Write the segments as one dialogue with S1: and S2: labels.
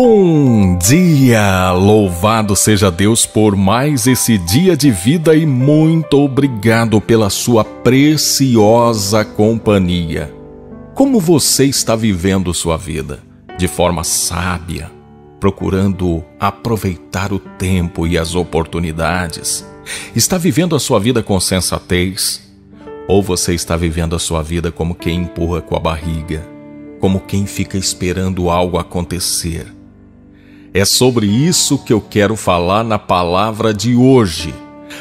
S1: Bom dia! Louvado seja Deus por mais esse dia de vida e muito obrigado pela sua preciosa companhia. Como você está vivendo sua vida? De forma sábia, procurando aproveitar o tempo e as oportunidades? Está vivendo a sua vida com sensatez? Ou você está vivendo a sua vida como quem empurra com a barriga, como quem fica esperando algo acontecer? É sobre isso que eu quero falar na palavra de hoje.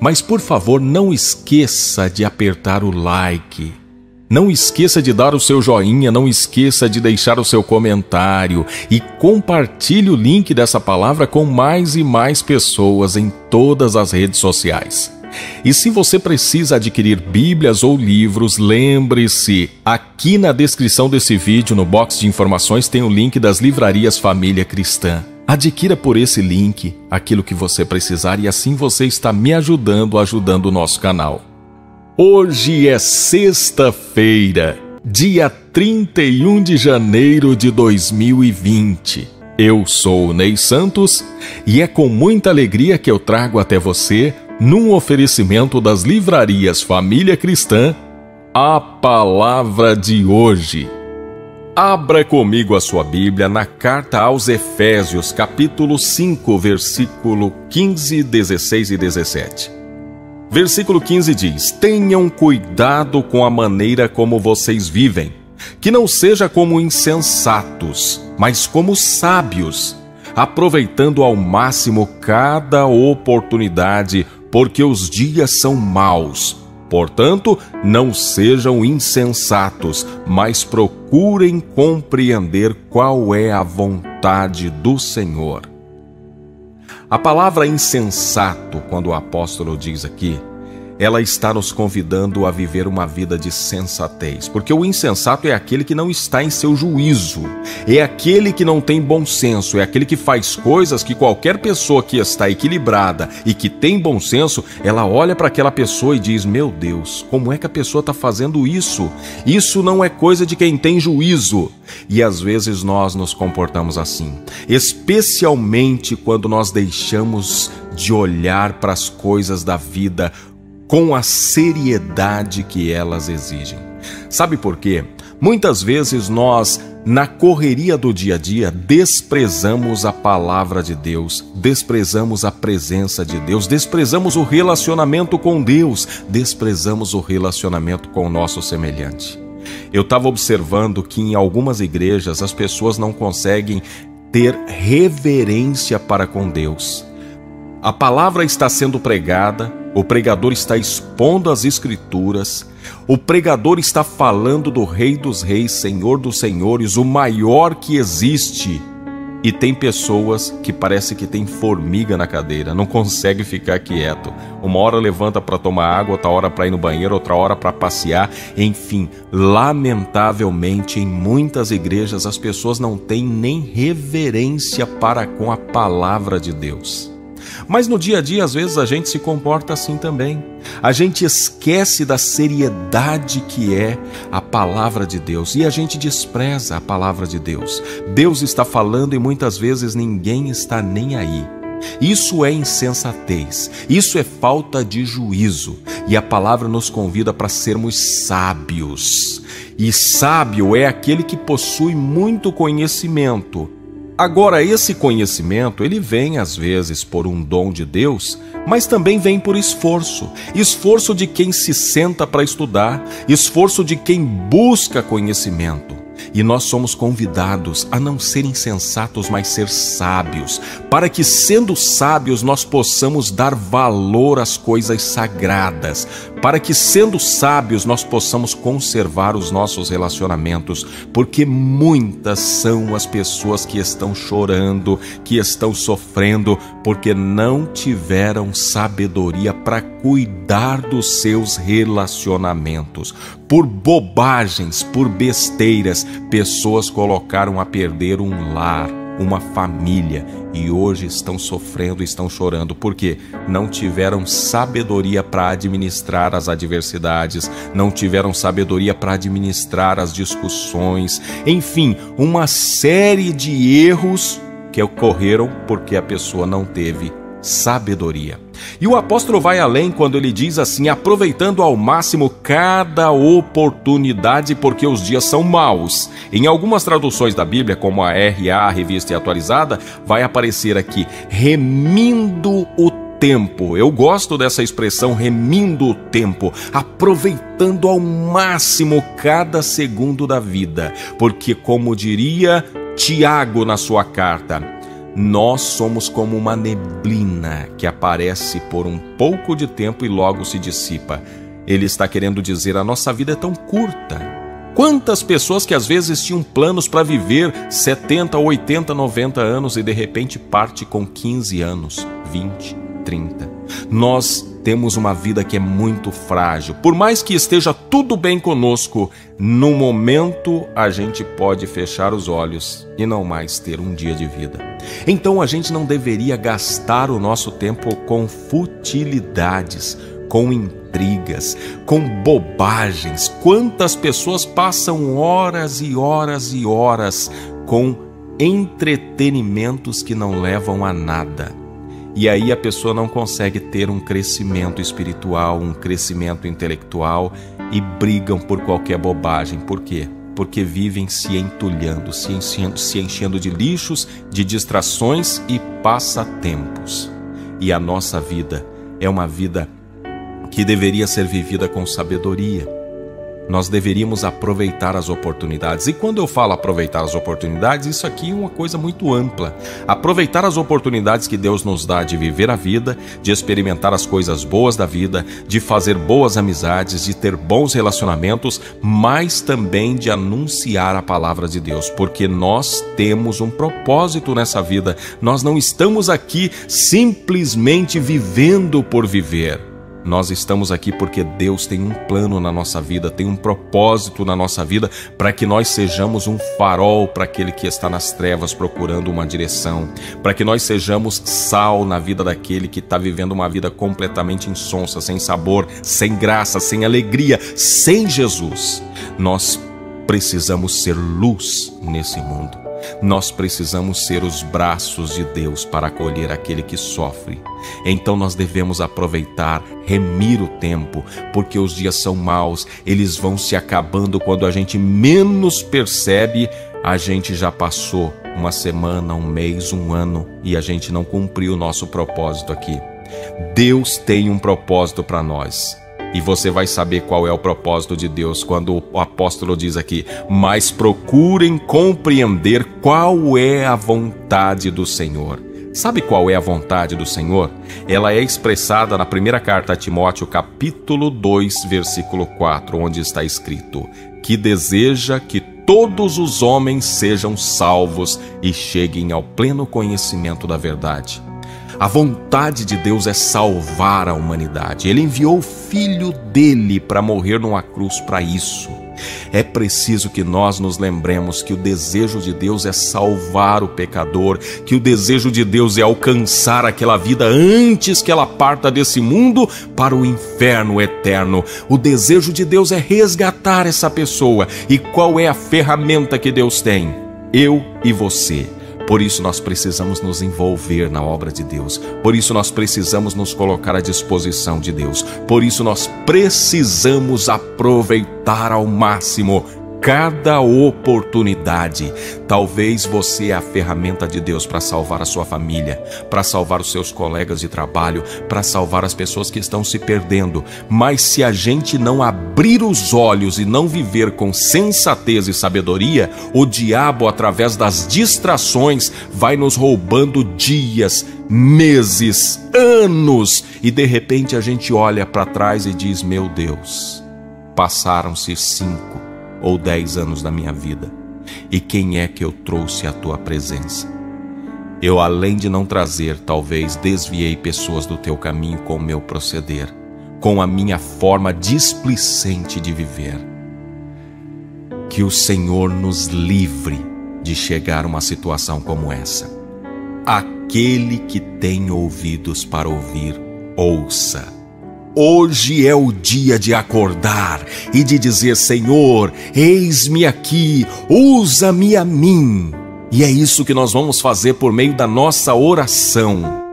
S1: Mas por favor, não esqueça de apertar o like. Não esqueça de dar o seu joinha, não esqueça de deixar o seu comentário e compartilhe o link dessa palavra com mais e mais pessoas em todas as redes sociais. E se você precisa adquirir Bíblias ou livros, lembre-se, aqui na descrição desse vídeo, no box de informações, tem o link das livrarias Família Cristã. Adquira por esse link aquilo que você precisar e assim você está me ajudando, ajudando o nosso canal. Hoje é sexta-feira, dia 31 de janeiro de 2020. Eu sou o Ney Santos e é com muita alegria que eu trago até você, num oferecimento das livrarias Família Cristã, a palavra de hoje. Abra comigo a sua Bíblia na carta aos Efésios, capítulo 5, versículo 15, 16 e 17. Versículo 15 diz: Tenham cuidado com a maneira como vocês vivem, que não seja como insensatos, mas como sábios, aproveitando ao máximo cada oportunidade, porque os dias são maus. Portanto, não sejam insensatos, mas procurem compreender qual é a vontade do Senhor. A palavra insensato, quando o apóstolo diz aqui, ela está nos convidando a viver uma vida de sensatez, porque o insensato é aquele que não está em seu juízo, é aquele que não tem bom senso, é aquele que faz coisas que qualquer pessoa que está equilibrada e que tem bom senso, ela olha para aquela pessoa e diz: Meu Deus, como é que a pessoa está fazendo isso? Isso não é coisa de quem tem juízo. E às vezes nós nos comportamos assim, especialmente quando nós deixamos de olhar para as coisas da vida com a seriedade que elas exigem. Sabe por quê? Muitas vezes nós, na correria do dia a dia, desprezamos a palavra de Deus, desprezamos a presença de Deus, desprezamos o relacionamento com Deus, desprezamos o relacionamento com o nosso semelhante. Eu estava observando que em algumas igrejas as pessoas não conseguem ter reverência para com Deus. A palavra está sendo pregada, o pregador está expondo as Escrituras, o pregador está falando do Rei dos Reis, Senhor dos Senhores, o maior que existe. E tem pessoas que parece que tem formiga na cadeira, não consegue ficar quieto. Uma hora levanta para tomar água, outra hora para ir no banheiro, outra hora para passear. Enfim, lamentavelmente em muitas igrejas as pessoas não têm nem reverência para com a palavra de Deus. Mas no dia a dia, às vezes, a gente se comporta assim também. A gente esquece da seriedade que é a palavra de Deus e a gente despreza a palavra de Deus. Deus está falando e muitas vezes ninguém está nem aí. Isso é insensatez, isso é falta de juízo, e a palavra nos convida para sermos sábios. E sábio é aquele que possui muito conhecimento, Agora, esse conhecimento, ele vem às vezes por um dom de Deus, mas também vem por esforço. Esforço de quem se senta para estudar, esforço de quem busca conhecimento. E nós somos convidados a não ser insensatos, mas ser sábios, para que, sendo sábios, nós possamos dar valor às coisas sagradas, para que, sendo sábios, nós possamos conservar os nossos relacionamentos, porque muitas são as pessoas que estão chorando, que estão sofrendo, porque não tiveram sabedoria para cuidar dos seus relacionamentos. Por bobagens, por besteiras, pessoas colocaram a perder um lar uma família e hoje estão sofrendo, estão chorando. Porque não tiveram sabedoria para administrar as adversidades, não tiveram sabedoria para administrar as discussões, enfim, uma série de erros que ocorreram porque a pessoa não teve sabedoria. E o apóstolo vai além quando ele diz assim: aproveitando ao máximo cada oportunidade, porque os dias são maus. Em algumas traduções da Bíblia, como a RA, revista e atualizada, vai aparecer aqui: remindo o tempo. Eu gosto dessa expressão remindo o tempo, aproveitando ao máximo cada segundo da vida, porque, como diria Tiago na sua carta, nós somos como uma neblina que aparece por um pouco de tempo e logo se dissipa. Ele está querendo dizer: a nossa vida é tão curta. Quantas pessoas que às vezes tinham planos para viver 70, 80, 90 anos e de repente parte com 15 anos, 20, 30. Nós temos uma vida que é muito frágil. Por mais que esteja tudo bem conosco, no momento a gente pode fechar os olhos e não mais ter um dia de vida. Então a gente não deveria gastar o nosso tempo com futilidades, com intrigas, com bobagens. Quantas pessoas passam horas e horas e horas com entretenimentos que não levam a nada. E aí a pessoa não consegue ter um crescimento espiritual, um crescimento intelectual e brigam por qualquer bobagem. Por quê? Porque vivem se entulhando, se enchendo, se enchendo de lixos, de distrações e passatempos. E a nossa vida é uma vida que deveria ser vivida com sabedoria nós deveríamos aproveitar as oportunidades. E quando eu falo aproveitar as oportunidades, isso aqui é uma coisa muito ampla. Aproveitar as oportunidades que Deus nos dá de viver a vida, de experimentar as coisas boas da vida, de fazer boas amizades, de ter bons relacionamentos, mas também de anunciar a palavra de Deus, porque nós temos um propósito nessa vida. Nós não estamos aqui simplesmente vivendo por viver. Nós estamos aqui porque Deus tem um plano na nossa vida, tem um propósito na nossa vida para que nós sejamos um farol para aquele que está nas trevas procurando uma direção, para que nós sejamos sal na vida daquele que está vivendo uma vida completamente insonsa, sem sabor, sem graça, sem alegria, sem Jesus. Nós precisamos ser luz nesse mundo. Nós precisamos ser os braços de Deus para acolher aquele que sofre. Então nós devemos aproveitar, remir o tempo, porque os dias são maus, eles vão se acabando quando a gente menos percebe, a gente já passou uma semana, um mês, um ano e a gente não cumpriu o nosso propósito aqui. Deus tem um propósito para nós. E você vai saber qual é o propósito de Deus quando o apóstolo diz aqui: Mas procurem compreender qual é a vontade do Senhor. Sabe qual é a vontade do Senhor? Ela é expressada na primeira carta a Timóteo, capítulo 2, versículo 4, onde está escrito: Que deseja que todos os homens sejam salvos e cheguem ao pleno conhecimento da verdade. A vontade de Deus é salvar a humanidade. Ele enviou o filho dele para morrer numa cruz para isso. É preciso que nós nos lembremos que o desejo de Deus é salvar o pecador, que o desejo de Deus é alcançar aquela vida antes que ela parta desse mundo para o inferno eterno. O desejo de Deus é resgatar essa pessoa. E qual é a ferramenta que Deus tem? Eu e você. Por isso nós precisamos nos envolver na obra de Deus. Por isso nós precisamos nos colocar à disposição de Deus. Por isso nós precisamos aproveitar ao máximo cada oportunidade. Talvez você é a ferramenta de Deus para salvar a sua família, para salvar os seus colegas de trabalho, para salvar as pessoas que estão se perdendo. Mas se a gente não abrir os olhos e não viver com sensatez e sabedoria, o diabo, através das distrações, vai nos roubando dias, meses, anos, e de repente a gente olha para trás e diz: Meu Deus, passaram-se cinco ou dez anos da minha vida? E quem é que eu trouxe à tua presença? Eu, além de não trazer, talvez desviei pessoas do teu caminho com o meu proceder, com a minha forma displicente de viver. Que o Senhor nos livre de chegar a uma situação como essa. Aquele que tem ouvidos para ouvir, ouça. Hoje é o dia de acordar e de dizer: Senhor, eis-me aqui, usa-me a mim. E é isso que nós vamos fazer por meio da nossa oração.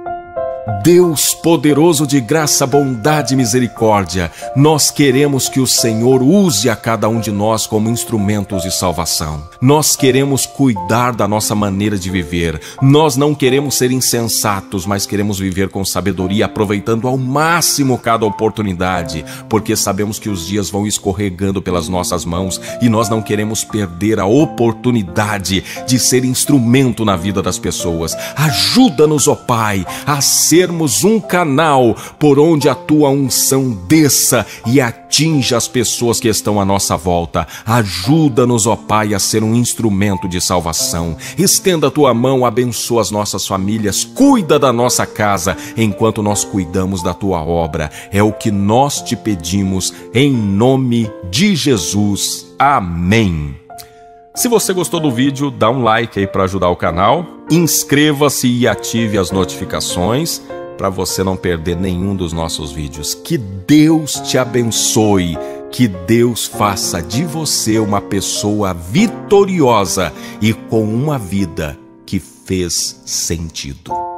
S1: Deus poderoso de graça, bondade e misericórdia, nós queremos que o Senhor use a cada um de nós como instrumentos de salvação. Nós queremos cuidar da nossa maneira de viver. Nós não queremos ser insensatos, mas queremos viver com sabedoria, aproveitando ao máximo cada oportunidade, porque sabemos que os dias vão escorregando pelas nossas mãos e nós não queremos perder a oportunidade de ser instrumento na vida das pessoas. Ajuda-nos, ó Pai, a sermos sermos um canal por onde a tua unção desça e atinja as pessoas que estão à nossa volta. Ajuda-nos, ó Pai, a ser um instrumento de salvação. Estenda a tua mão, abençoa as nossas famílias, cuida da nossa casa enquanto nós cuidamos da tua obra. É o que nós te pedimos em nome de Jesus. Amém. Se você gostou do vídeo, dá um like aí para ajudar o canal, inscreva-se e ative as notificações para você não perder nenhum dos nossos vídeos. Que Deus te abençoe, que Deus faça de você uma pessoa vitoriosa e com uma vida que fez sentido.